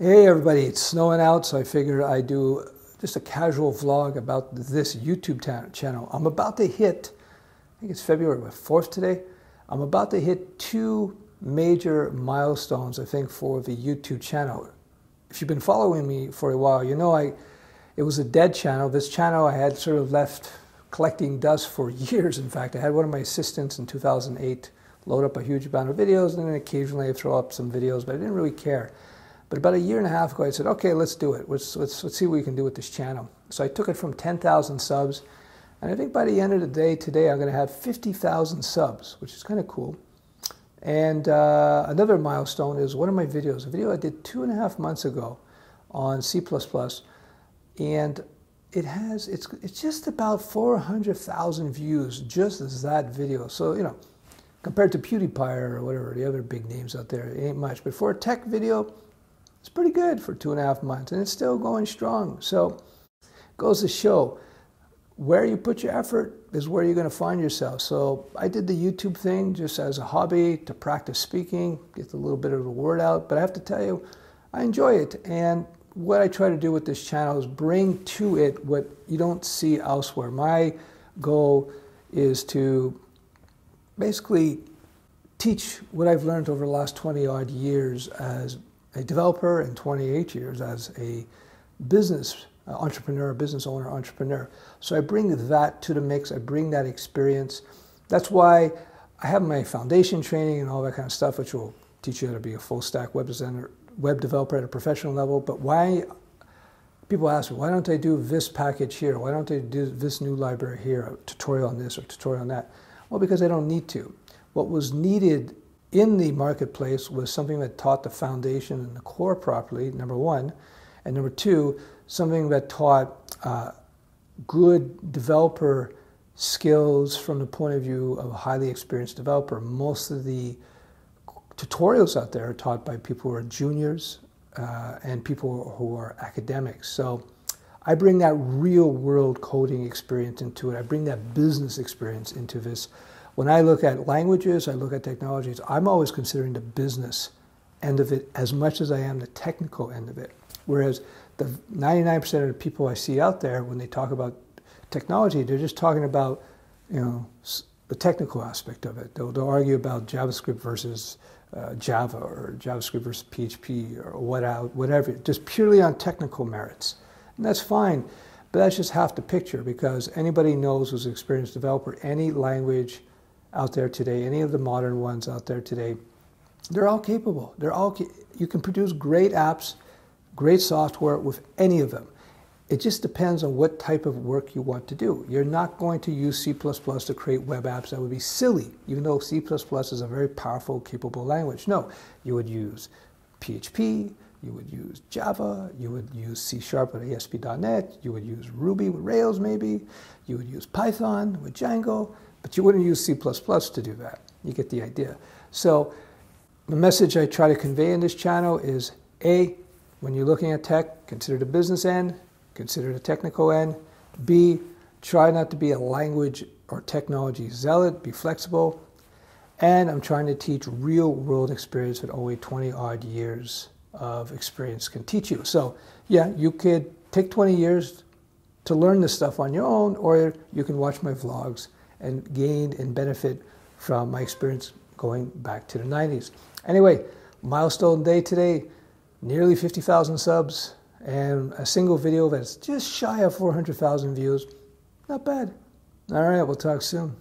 Hey everybody, it's snowing out, so I figured I'd do just a casual vlog about this YouTube channel. I'm about to hit, I think it's February 4th today. I'm about to hit two major milestones, I think, for the YouTube channel. If you've been following me for a while, you know I it was a dead channel. This channel I had sort of left collecting dust for years, in fact. I had one of my assistants in 2008 load up a huge amount of videos, and then occasionally I throw up some videos, but I didn't really care. But about a year and a half ago, I said, okay, let's do it. Let's, let's, let's see what we can do with this channel. So I took it from 10,000 subs, and I think by the end of the day today, I'm going to have 50,000 subs, which is kind of cool. And uh, another milestone is one of my videos, a video I did two and a half months ago on C++, and it has, it's, it's just about 400,000 views, just as that video. So, you know, compared to PewDiePie or whatever, the other big names out there, it ain't much. But for a tech video, it's pretty good for two and a half months, and it's still going strong. So, goes to show where you put your effort is where you're going to find yourself. So, I did the YouTube thing just as a hobby to practice speaking, get a little bit of the word out. But I have to tell you, I enjoy it. And what I try to do with this channel is bring to it what you don't see elsewhere. My goal is to basically teach what I've learned over the last 20 odd years as a developer and 28 years as a business uh, entrepreneur, business owner, entrepreneur. So I bring that to the mix. I bring that experience. That's why I have my foundation training and all that kind of stuff, which will teach you how to be a full stack web designer, web developer at a professional level. But why? People ask me, why don't I do this package here? Why don't I do this new library here? A tutorial on this or tutorial on that? Well, because I don't need to. What was needed in the marketplace was something that taught the foundation and the core properly, number one. And number two, something that taught uh, good developer skills from the point of view of a highly experienced developer. Most of the tutorials out there are taught by people who are juniors uh, and people who are academics. So I bring that real world coding experience into it. I bring that business experience into this when I look at languages, I look at technologies, I'm always considering the business end of it as much as I am the technical end of it. Whereas the 99% of the people I see out there, when they talk about technology, they're just talking about, you know, the technical aspect of it. They'll, they'll argue about JavaScript versus uh, Java or JavaScript versus PHP or what out, whatever, just purely on technical merits. And that's fine, but that's just half the picture because anybody knows who's an experienced developer, any language out there today, any of the modern ones out there today, they're all capable. They're all you can produce great apps, great software with any of them. It just depends on what type of work you want to do. You're not going to use C++ to create web apps. That would be silly, even though C++ is a very powerful, capable language. No, you would use PHP, you would use Java, you would use C Sharp with ASP.NET, you would use Ruby with Rails maybe, you would use Python with Django, but you wouldn't use C++ to do that. You get the idea. So the message I try to convey in this channel is A, when you're looking at tech, consider the business end, consider the technical end. B, try not to be a language or technology zealot, be flexible. And I'm trying to teach real world experience that only 20 odd years of experience can teach you. So, yeah, you could take 20 years to learn this stuff on your own, or you can watch my vlogs and gained and benefit from my experience going back to the 90s. Anyway, milestone day today, nearly 50,000 subs and a single video that's just shy of 400,000 views. Not bad. All right, we'll talk soon.